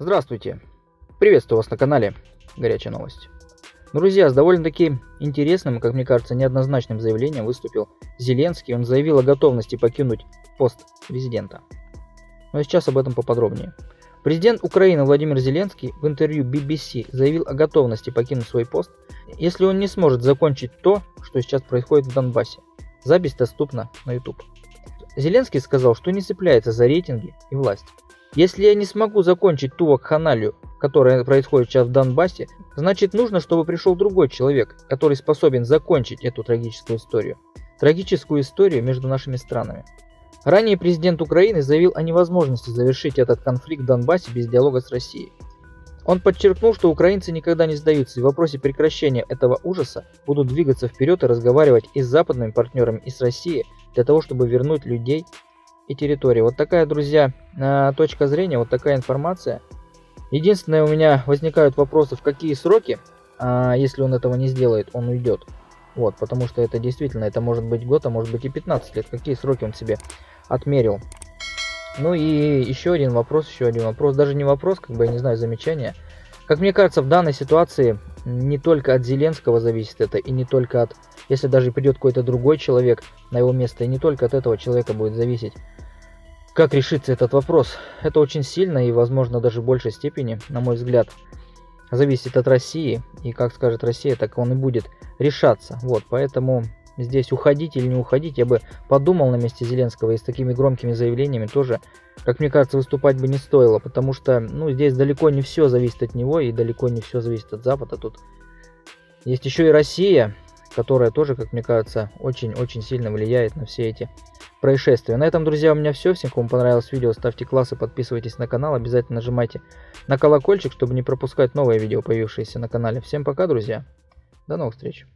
Здравствуйте! Приветствую вас на канале Горячая новость. Друзья, с довольно-таки интересным, как мне кажется, неоднозначным заявлением выступил Зеленский. Он заявил о готовности покинуть пост президента. Но сейчас об этом поподробнее. Президент Украины Владимир Зеленский в интервью BBC заявил о готовности покинуть свой пост, если он не сможет закончить то, что сейчас происходит в Донбассе. Запись доступна на YouTube. Зеленский сказал, что не цепляется за рейтинги и власть. Если я не смогу закончить ту вакханалию, которая происходит сейчас в Донбассе, значит нужно, чтобы пришел другой человек, который способен закончить эту трагическую историю. Трагическую историю между нашими странами. Ранее президент Украины заявил о невозможности завершить этот конфликт в Донбассе без диалога с Россией. Он подчеркнул, что украинцы никогда не сдаются и в вопросе прекращения этого ужаса будут двигаться вперед и разговаривать и с западными партнерами, и с Россией для того, чтобы вернуть людей и территории. Вот такая, друзья, э, точка зрения, вот такая информация. Единственное, у меня возникают вопросы, в какие сроки, а, если он этого не сделает, он уйдет. Вот, потому что это действительно, это может быть год, а может быть и 15 лет. Какие сроки он себе отмерил. Ну и еще один вопрос, еще один вопрос. Даже не вопрос, как бы, я не знаю, замечание. Как мне кажется, в данной ситуации не только от Зеленского зависит это, и не только от, если даже придет какой-то другой человек на его место, и не только от этого человека будет зависеть, как решится этот вопрос. Это очень сильно и, возможно, даже в большей степени, на мой взгляд, зависит от России, и как скажет Россия, так он и будет решаться. Вот, поэтому здесь уходить или не уходить, я бы подумал на месте Зеленского и с такими громкими заявлениями тоже, как мне кажется, выступать бы не стоило, потому что, ну, здесь далеко не все зависит от него и далеко не все зависит от Запада. Тут есть еще и Россия, которая тоже, как мне кажется, очень-очень сильно влияет на все эти происшествия. На этом, друзья, у меня все. Всем, кому понравилось видео, ставьте классы, подписывайтесь на канал, обязательно нажимайте на колокольчик, чтобы не пропускать новые видео, появившиеся на канале. Всем пока, друзья. До новых встреч.